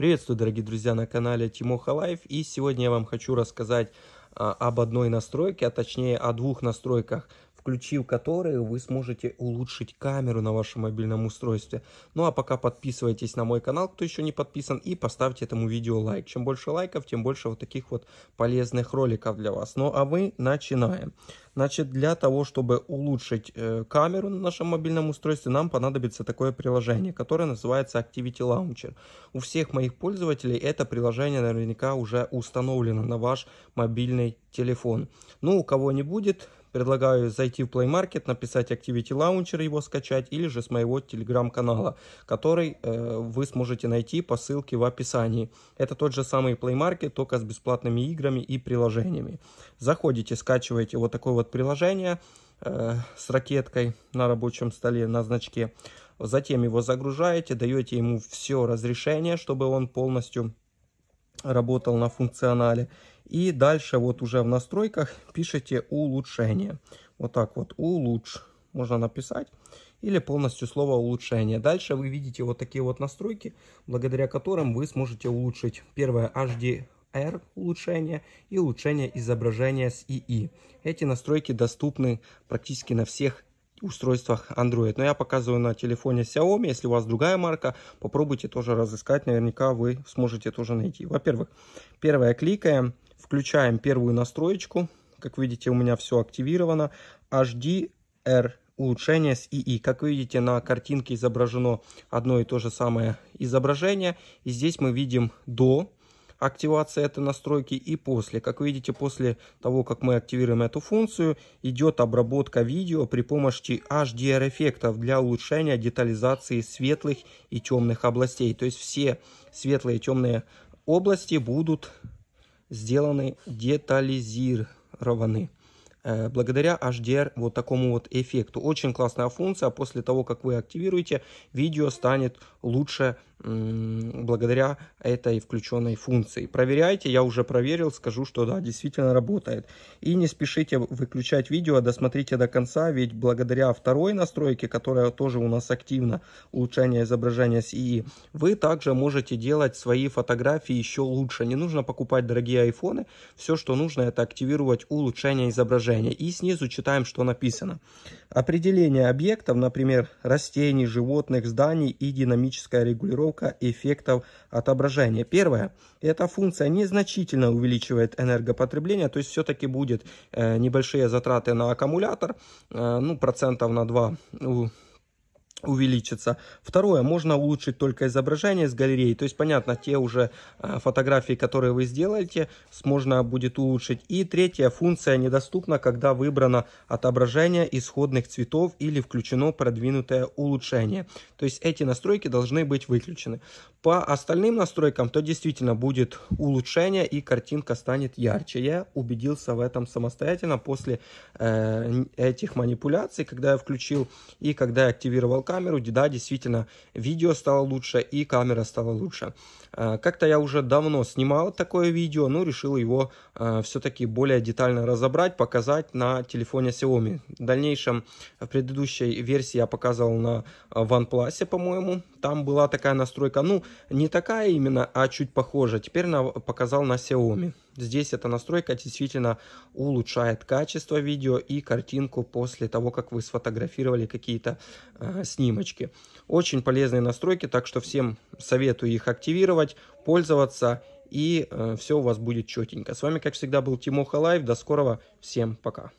Приветствую, дорогие друзья, на канале Тимоха Лайф. И сегодня я вам хочу рассказать а, об одной настройке, а точнее о двух настройках, включив которые вы сможете улучшить камеру на вашем мобильном устройстве. Ну а пока подписывайтесь на мой канал, кто еще не подписан, и поставьте этому видео лайк. Чем больше лайков, тем больше вот таких вот полезных роликов для вас. Ну а мы начинаем. Значит, для того, чтобы улучшить э, камеру на нашем мобильном устройстве, нам понадобится такое приложение, которое называется Activity Launcher. У всех моих пользователей это приложение наверняка уже установлено на ваш мобильный телефон. Ну, у кого не будет, предлагаю зайти в Play Market, написать Activity Launcher, его скачать, или же с моего телеграм-канала, который э, вы сможете найти по ссылке в описании. Это тот же самый Play Market, только с бесплатными играми и приложениями. Заходите, скачиваете вот такое вот приложение э, с ракеткой на рабочем столе, на значке. Затем его загружаете, даете ему все разрешение, чтобы он полностью работал на функционале. И дальше вот уже в настройках пишите улучшение. Вот так вот улучш можно написать. Или полностью слово улучшение. Дальше вы видите вот такие вот настройки, благодаря которым вы сможете улучшить первое HDR улучшение и улучшение изображения с ИИ. Эти настройки доступны практически на всех устройствах Android. Но я показываю на телефоне Xiaomi. Если у вас другая марка, попробуйте тоже разыскать. Наверняка вы сможете тоже найти. Во-первых, первое кликаем, включаем первую настроечку. Как видите, у меня все активировано. HDR улучшение с ИИ. Как видите, на картинке изображено одно и то же самое изображение. И здесь мы видим до активация этой настройки и после. Как видите, после того, как мы активируем эту функцию, идет обработка видео при помощи HDR эффектов для улучшения детализации светлых и темных областей. То есть все светлые и темные области будут сделаны детализированы. Э, благодаря HDR вот такому вот эффекту. Очень классная функция. После того, как вы активируете, видео станет лучше благодаря этой включенной функции. Проверяйте, я уже проверил, скажу, что да, действительно работает. И не спешите выключать видео, досмотрите до конца, ведь благодаря второй настройке, которая тоже у нас активна, улучшение изображения с ИИ, вы также можете делать свои фотографии еще лучше. Не нужно покупать дорогие айфоны, все, что нужно, это активировать улучшение изображения изображения. И снизу читаем, что написано. Определение объектов, например, растений, животных, зданий и динамическая регулировка эффектов отображения. Первое. Эта функция незначительно увеличивает энергопотребление, то есть все-таки будет э, небольшие затраты на аккумулятор, э, ну, процентов на 2 увеличится. Второе, можно улучшить только изображение с галереи, то есть, понятно, те уже э, фотографии, которые вы сделаете, можно будет улучшить. И третья функция недоступна, когда выбрано отображение исходных цветов или включено продвинутое улучшение. То есть, эти настройки должны быть выключены. По остальным настройкам, то действительно будет улучшение и картинка станет ярче. Я убедился в этом самостоятельно после э, этих манипуляций, когда я включил и когда я активировал камеру, да, действительно, видео стало лучше и камера стала лучше. Э, как-то я уже давно снимал такое видео, но решил его э, все-таки более детально разобрать, показать на телефоне Xiaomi. В дальнейшем, в предыдущей версии я показывал на OnePlus, по-моему, там была такая настройка, ну, не такая именно, а чуть похожа. Теперь показал на Xiaomi. Здесь эта настройка действительно улучшает качество видео и картинку после того, как вы сфотографировали какие-то э, снимочки. Очень полезные настройки, так что всем советую их активировать, пользоваться и э, все у вас будет четенько. С вами, как всегда, был Тимоха Лайв. До скорого. Всем пока.